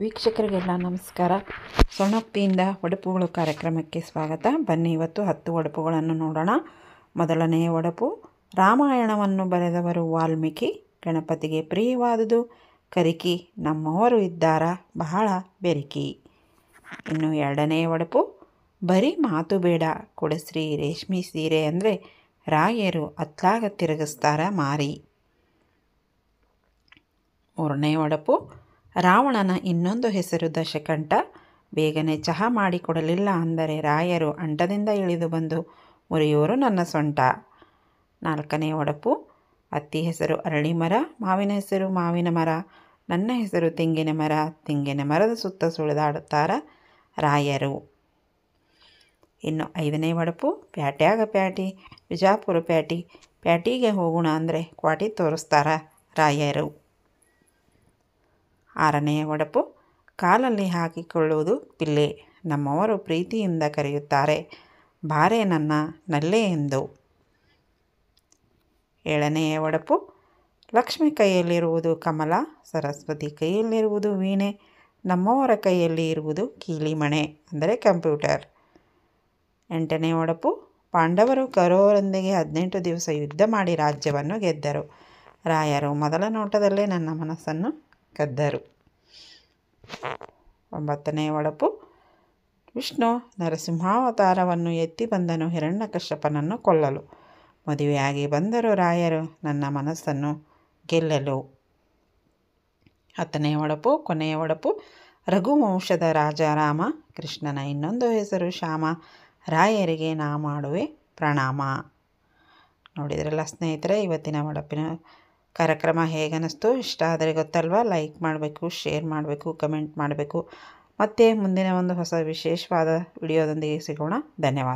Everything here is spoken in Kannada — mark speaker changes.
Speaker 1: ವೀಕ್ಷಕರಿಗೆಲ್ಲ ನಮಸ್ಕಾರ. ಸೊಣಪ್ಪಿಯಿಂದ ಒಡಪುಗಳು ಕಾರ್ಯಕ್ರಮಕ್ಕೆ ಸ್ವಾಗತ. ಬನ್ನಿ ಇವತ್ತು ಹತ್ತು ಒಡಪುಗಳನ್ನು ನೋಡೋಣ. ಮೊದಲನೆಯ ಒಡಪು, ರಾಮಾಯಣವನ್ನು ಬರೆದವರು ವಾಲ್ಮೀಕಿ, ಗಣಪತಿಗೆ ಪ್ರಿಯವಾದುದು ಕರಿಕಿ, ನಮ್ಮವರು ಇದ್ದಾರ ಬಹಳ ಬೆರಿಕಿ. ಇನ್ನು ಎರಡನೆಯ ಒಡಪು, ಬರೀ ಮಾತು ಬೇಡ, ಕೊಡಸ್ರಿ ರೇಷ್ಮೆ ಸೀರೆ ಅಂದರೆ ರಾಯರು ಅತ್ಲಾಗ ತಿರುಗಿಸ್ತಾರ ಮಾರಿ. ಮೂರನೇ ಒಡಪು ರಾವಣನ ಇನ್ನೊಂದು ಹೆಸರು ದಶಕಂಠ. ಬೇಗನೆ ಚಹಾ ಮಾಡಿಕೊಡಲಿಲ್ಲ ಅಂದರೆ ರಾಯರು ಅಂಟದಿಂದ ಇಳಿದು ಬಂದು, ಮುರಿಯೋರು ನನ್ನ ಸೊಂಟ. ನಾಲ್ಕನೇ ಒಡಪು. ಅತ್ತಿ ಹೆಸರು ಅರಳಿ ಮರ ಮಾವಿನ ಹೆಸರು ಮಾವಿನ ಮರ. ನನ್ನ ಹೆಸರು ತೆಂಗಿನ ಮರ. ತೆಂಗಿನ ಮರದ ಸುತ್ತ ಸುಳಿದಾಡುತ್ತಾರ ರಾಯರು. ಇನ್ನು ಐದನೇ ಒಡಪು. ಪ್ಯಾಟ್ಯಾಗ ಪ್ಯಾಟಿ, ಬಿಜಾಪುರ ಪ್ಯಾಟಿ. ಪ್ಯಾಟಿಗೆ ಹೋಗೋಣ ಅಂದರೆ ಕ್ವಾಟಿ ತೋರಿಸ್ತಾರ ರಾಯರು. ಆರನೆಯ ಒಡಪು, ಕಾಲಲ್ಲಿ ಹಾಕಿಕೊಳ್ಳುವುದು ಪಿಲ್ಲೆ ನಮ್ಮವರು ಪ್ರೀತಿಯಿಂದ ಕರೆಯುತ್ತಾರೆ, ಬಾರೆ ನನ್ನ ನಲ್ಲೆ ಎಂದು. ಏಳನೆಯ ಒಡಪು, ಲಕ್ಷ್ಮಿ ಕೈಯಲ್ಲಿರುವುದು ಕಮಲ, ಸರಸ್ವತಿ ಕೈಯಲ್ಲಿರುವುದು ವೀಣೆ, ನಮ್ಮವರ ಕೈಯಲ್ಲಿ ಇರುವುದು ಕೀಲಿಮಣೆ ಅಂದರೆ ಕಂಪ್ಯೂಟರ್. ಎಂಟನೇ ಒಡಪು, ಪಾಂಡವರು ಕರೋರೊಂದಿಗೆ ಹದಿನೆಂಟು ದಿವಸ ಯುದ್ಧ ಮಾಡಿ ರಾಜ್ಯವನ್ನು ಗೆದ್ದರು. ರಾಯರು ಮೊದಲ ನೋಟದಲ್ಲೇ ನನ್ನ ಮನಸ್ಸನ್ನು ಕದ್ದರು. ಒಂಬತ್ತನೇ ಒಡಪು ವಿಷ್ಣು ನರಸಿಂಹಾವತಾರವನ್ನು ಎತ್ತಿ ಬಂದನು ಹಿರಣ್ಯಕಶ್ಯಪನನ್ನು ಕೊಲ್ಲಲು. ಮದುವೆಯಾಗಿ ಬಂದರು ರಾಯರು ನನ್ನ ಮನಸ್ಸನ್ನು ಗೆಲ್ಲಲು. ಹತ್ತನೇ ಒಡಪು ಕೊನೆಯ ಒಡಪು ರಘುವಂಶದ ರಾಜ ರಾಮ, ಕೃಷ್ಣನ ಇನ್ನೊಂದು ಹೆಸರು ಶ್ಯಾಮ. ರಾಯರಿಗೆ ನಾ ಮಾಡುವೆ ಪ್ರಣಾಮ. ನೋಡಿದ್ರಲ್ಲ ಸ್ನೇಹಿತರೆ, ಇವತ್ತಿನ ಒಡಪಿನ ಕಾರ್ಯಕ್ರಮ ಹೇಗನ್ನಿಸ್ತು ಇಷ್ಟ ಆದರೆ ಗೊತ್ತಲ್ವಾ? ಲೈಕ್ ಮಾಡಬೇಕು, ಶೇರ್ ಮಾಡಬೇಕು, ಕಮೆಂಟ್ ಮಾಡಬೇಕು. ಮತ್ತು ಮುಂದಿನ ಒಂದು ಹೊಸ ವಿಶೇಷವಾದ ವಿಡಿಯೋದೊಂದಿಗೆ ಸಿಗೋಣ. ಧನ್ಯವಾದ.